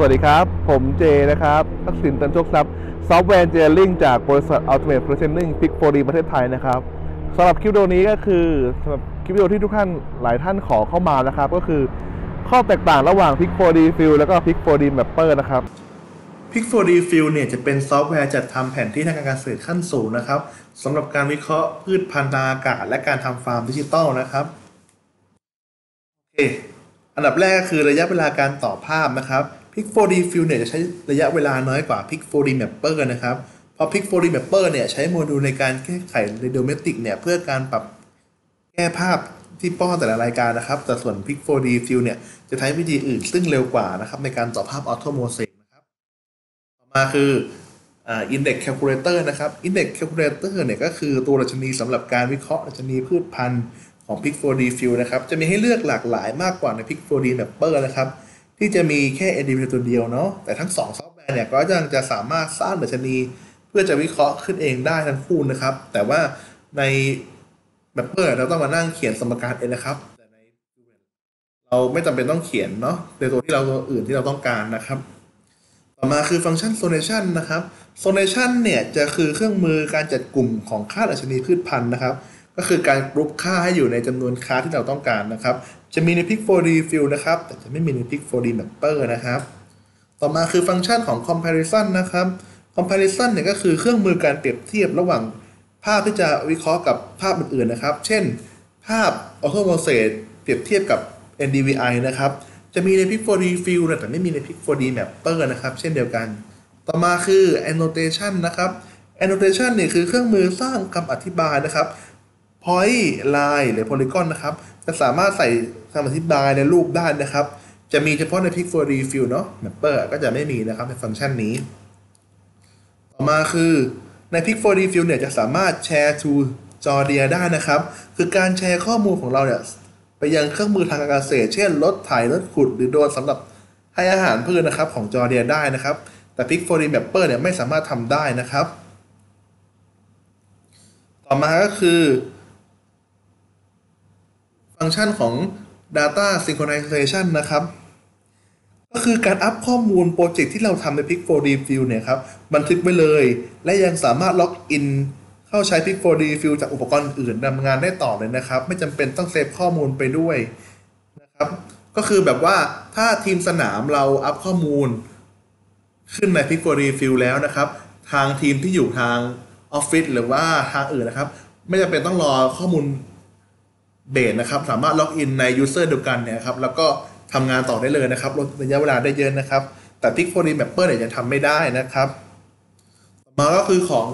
สวัสดีครับ ผมเจนะครับทักษิณเตันโชคทรัพย์ซอฟต์แวร์เจอริงจากบริษัท Ultimate Positioning Pick 4D ประเทศไทยนะครับสำหรับคลิปวิดีโอนี้ก็คือสำหรับคลิปวิดีโอที่ทุกท่านหลายท่านขอเข้ามานะครับ ก็คือข้อแตกต่างระหว่าง Pick 4D Fill แล้วก็ Pick 4D Mapper นะครับ Pick 4D Field เนี่ยจะเป็นซอฟต์แวร์จัดทำแผนที่ทางการเกษตรขั้นสูงนะครับสำหรับการวิเคราะห์พืชพันธุ์ทางอากาศ และการทำฟาร์มดิจิตอลนะครับโอเค อันดับแรกคือระยะเวลาการต่อภาพนะครับ Pick 4D Field เนี่ยจะใช้ระยะเวลาน้อยกว่า Pick 4D Mapper นะครับเพราะ Pick 4D Mapper เนี่ยใช้โมดูลในการแก้ไข Radiometric เนี่ยเพื่อการปรับแก้ภาพที่ป้อนแต่ละรายการนะครับ แต่ส่วน Pick 4D Field เนี่ยจะใช้วิธีอื่นซึ่งเร็วกว่านะครับในการต่อภาพ Auto Mosaic นะครับ ต่อมาคืออ่า index calculator นะครับ index calculator เอเตอร์เนี่ยก็คือตัวดัชนีสำหรับการวิเคราะห์ดัชนีพืชพันธุ์ ของ Pick 4D Field นะครับ จะมีให้เลือกหลากหลายมากกว่าใน Pick 4D Mapper นะครับ ที่จะมีแค่ NDV ตัวเดียวเนาะ แต่ทั้ง 2 ซอฟต์แวร์เนี่ย ก็ยังจะสามารถสร้างดัชนี เพื่อจะวิเคราะห์ขึ้นเองได้ทั้งคู่นะครับ แต่ว่าใน Mapper เราต้องมานั่งเขียนสมการเองนะครับแต่ในเราไม่จำเป็นต้องเขียนเนาะ ในตัวที่เราตัวอื่นที่เราต้องการนะครับ ต่อมาคือฟังก์ชัน zonation นะครับ zonation เนี่ยจะคือเครื่องมือการจัดกลุ่มของค่าดัชนีพืชพันธุ์นะครับ ก็คือการกรุ๊ปค่าให้อยู่ในจำนวนค่าที่เราต้องการนะครับ จะมีใน Pick 4D Field นะครับ แต่จะไม่มีใน Pick 4D Mapper นะครับ ต่อมาคือฟังก์ชันของ comparison นะครับ comparison เนี่ยก็คือเครื่องมือการเปรียบเทียบระหว่างภาพที่จะวิเคราะห์กับภาพอื่นๆนะครับ เช่น ภาพ auto mosaic เปรียบเทียบกับ NDVI นะครับ จะมีใน Pick 4D Field นะแต่ไม่มีใน Pick 4D Mapper นะครับ เช่นเดียวกัน ต่อมาคือ annotation นะครับ annotation เนี่ยคือเครื่องมือสร้างคำอธิบายนะครับ point line หรือ polygon นะครับ จะสามารถใส่คำอธิบายในรูปได้นะครับ จะมีเฉพาะใน Pick 4D Field เนาะ Mapper ก็จะไม่มีนะครับในฟังก์ชันนี้ ต่อมาคือใน Pick 4D Field เนี่ยจะสามารถแชร์ to จอเดียได้นะครับ คือการแชร์ข้อมูลของเราเนี่ยไปยังเครื่องมือทางการเกษตร เช่นรถไถรถขุดหรือโดรนสำหรับให้อาหารพืชนะครับของจอเดียได้นะครับ แต่ Pix4D Mapper เนี่ยไม่สามารถทำได้นะครับ ต่อมาก็คือ ฟังก์ชันของ Data Synchronization นะครับ ก็คือการ up ข้อมูลโปรเจกต์ที่เราทำใน p i c 4D Field เนี่ยครับ บันทึกไว้เลย และยังสามารถ login เข้าใช้ p i c 4D Field จากอุปกรณ์อื่นทำงานได้ต่อเลยนะครับ ไม่จำเป็นต้อง save ข้อมูลไปด้วยนะครับ ก็คือแบบว่าถ้าทีมสนามเรา up ข้อมูล ขึ้นใน p i c 4D Field แล้วนะครับ ทางทีมที่อยู่ทางออฟฟิศหรือว่าทางอื่นนะครับ ไม่จำเป็นต้องรอข้อมูล base นะครับ สามารถ login ใน user เดียวกันเนี่ยครับ แล้วก็ทำงานต่อได้เลยนะครับลดระยะเวลาได้เยอะนะครับ แต่ Pix4D Mapper เนี่ยยังทำไม่ได้นะครับต่อมาก็คือของ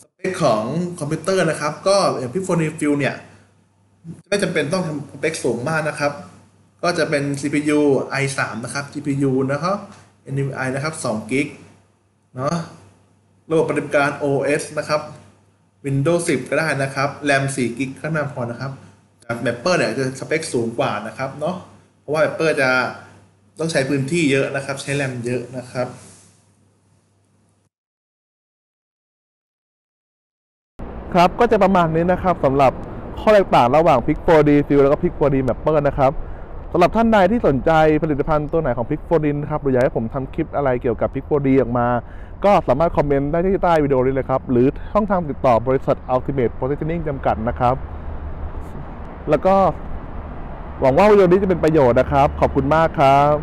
สเปคของคอมพิวเตอร์นะครับ ก็อย่าง Pick 4D Field เนี่ยไม่จำเป็นต้องทำสเปคสูงมากนะครับ ก็จะเป็น CPU i3 นะครับ GPU นะครับ NVMe นะครับ2 g b เนาะระบบปฏิบัติการ OS นะครับ Windows 10 ก็ได้นะครับ RAM 4กิกก็น่าพอนะครับจาก Mapper เนี่ยจะสเปคสูงกว่านะครับเนาะเพราะว่า Mapper จะต้องใช้พื้นที่เยอะนะครับ ใช้ RAM เยอะนะครับครับก็จะประมาณนี้นะครับสำหรับข้อแตกต่างระหว่าง Pix4D Fields แล้วก็ Pix4D Mapper นะครับ สำหรับท่านใดที่สนใจผลิตภัณฑ์ตัวไหนของ Pix4D เนี่ยครับหรืออยากให้ผมทำคลิปอะไรเกี่ยวกับ Pix4D ออกมา ก็สามารถ comment ได้ที่ใต้วิดีโอนี้เลยครับ หรือช่องทางติดต่อบริษัท Ultimate Positioning จำกัดนะครับ แล้วก็หวังว่าวิดีโอนี้จะเป็นประโยชน์นะครับ ขอบคุณมากครับ